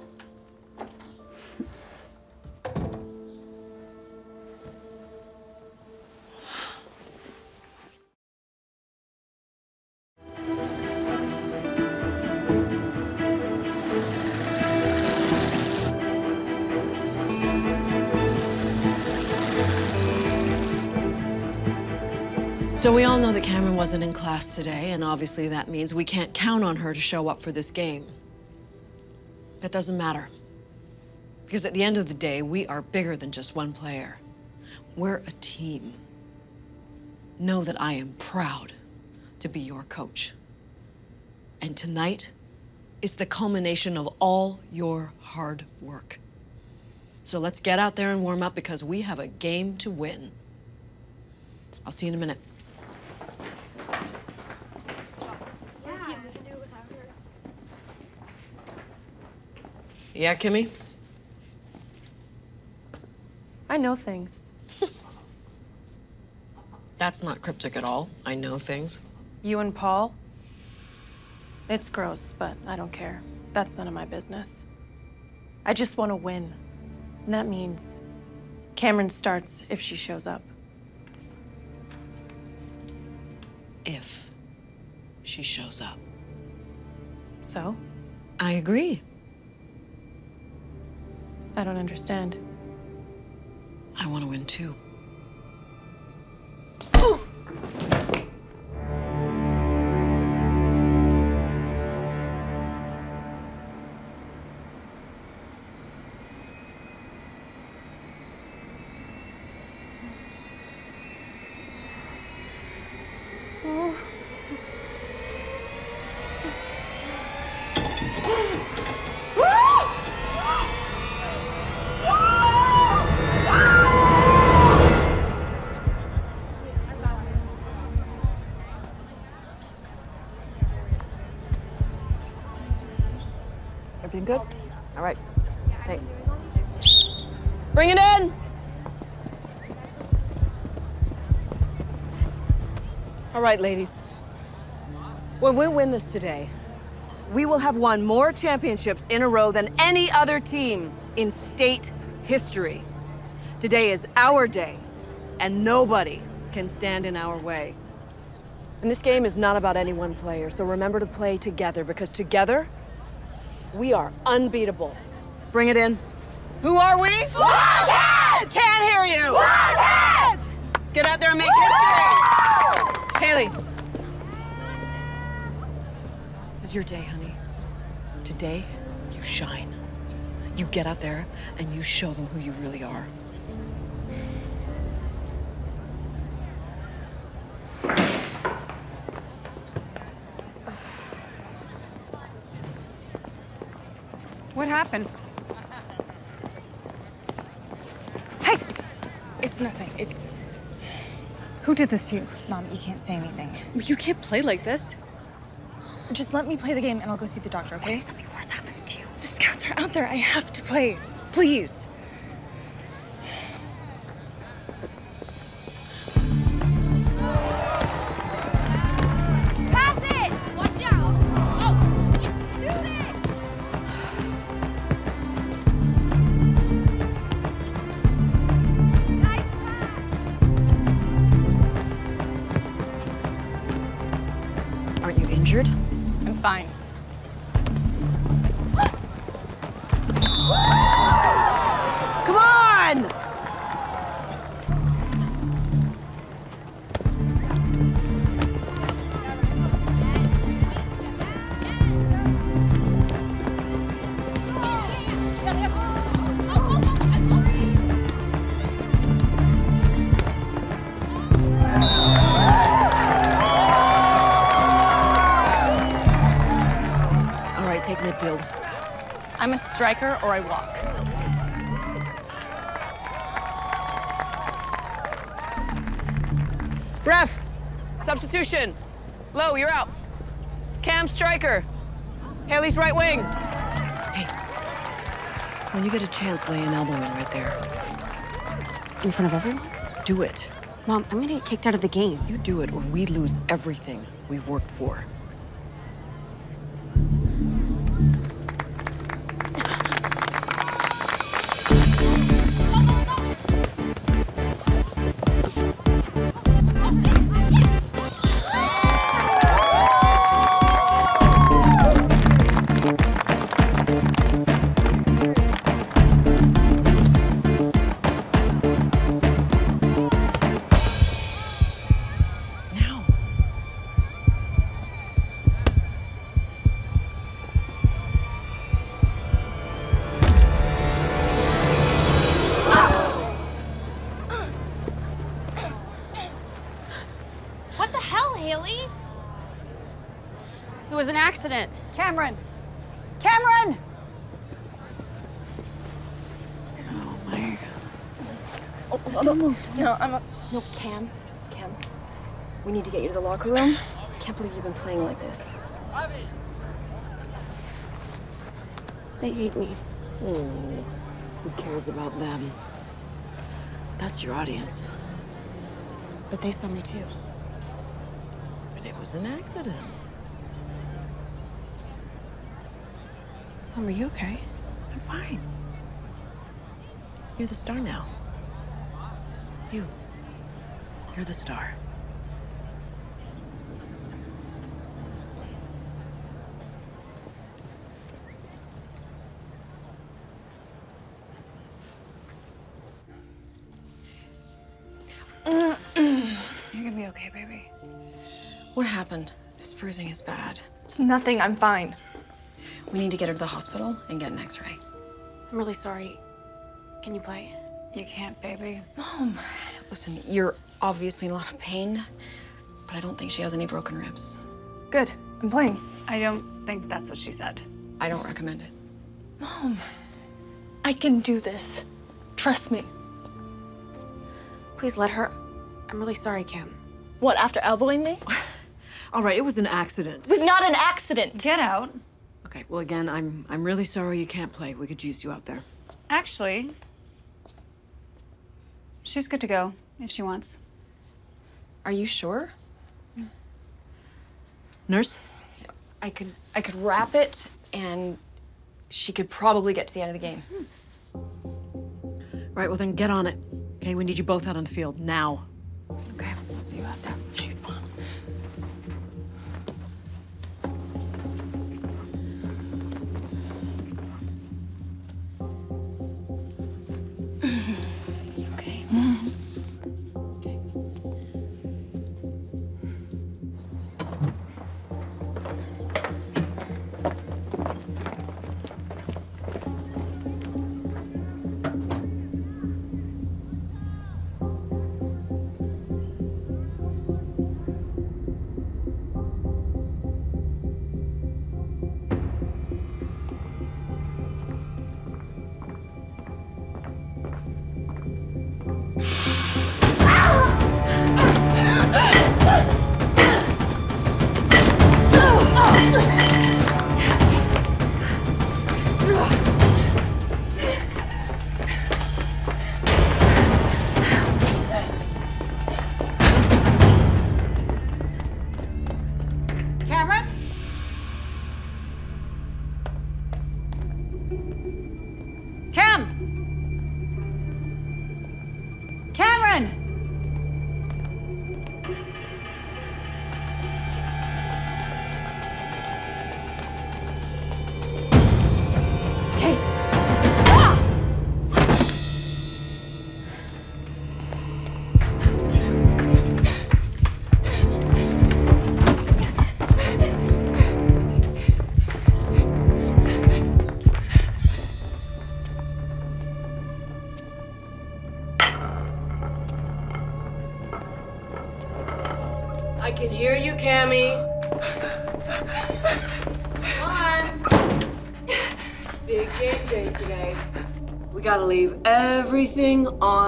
So we all know that Cameron wasn't in class today, and obviously that means we can't count on her to show up for this game. That doesn't matter. Because at the end of the day, we are bigger than just one player. We're a team. Know that I am proud to be your coach. And tonight is the culmination of all your hard work. So let's get out there and warm up because we have a game to win. I'll see you in a minute. Yeah, Kimmy? I know things. That's not cryptic at all. I know things. You and Paul? It's gross, but I don't care. That's none of my business. I just want to win. And that means Cameron starts if she shows up. If she shows up. So? I agree. I don't understand. I want to win too. All right, ladies. When we win this today, we will have won more championships in a row than any other team in state history. Today is our day, and nobody can stand in our way. And this game is not about any one player, so remember to play together because together, we are unbeatable. Bring it in. Who are we? Wildcats! Can't hear you! Wildcats! Let's get out there and make history! Haley. This is your day, honey. Today, you shine. You get out there and you show them who you really are. What happened? It's nothing. It's. Who did this to you? Mom, you can't say anything. You can't play like this. Just let me play the game and I'll go see the doctor, okay? What if something worse happens to you? The scouts are out there. I have to play. Please. I'm a striker or I walk. Ref, substitution. Low, you're out. Cam striker. Haley's right wing. Hey, when you get a chance, lay an elbow in right there. In front of everyone? Do it. Mom, I'm gonna get kicked out of the game. You do it or we lose everything we've worked for. Need to get you to the locker room. I can't believe you've been playing like this. They hate me. Oh, who cares about them? That's your audience. But they saw me too. But it was an accident. Mom, are you okay? I'm fine. You're the star now. You. You're the star. What happened? This bruising is bad. It's nothing. I'm fine. We need to get her to the hospital and get an x-ray. I'm really sorry. Can you play? You can't, baby. Mom, listen, you're obviously in a lot of pain, but I don't think she has any broken ribs. Good. I'm playing. I don't think that's what she said. I don't recommend it. Mom, I can do this. Trust me. Please let her. I'm really sorry, Kim. What, after elbowing me? All right, it was an accident. It was not an accident. Get out. Okay, well again, I'm I'm really sorry you can't play. We could use you out there. Actually, she's good to go if she wants. Are you sure? Nurse? I could I could wrap it and she could probably get to the end of the game. Right, well then get on it. Okay, we need you both out on the field now. Okay, I'll see you out there. Everything on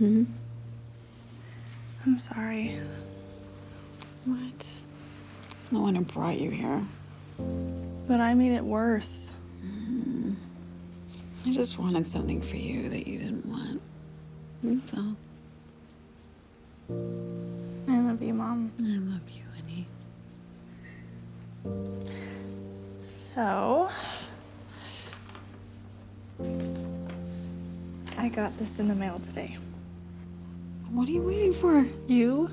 Mm-hmm. I'm sorry. What? No one had brought you here. But I made it worse. I just wanted something for you that you didn't want. That's all. I love you, Mom. I love you, honey. So, I got this in the mail today. What are you waiting for? You?